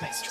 Maestro.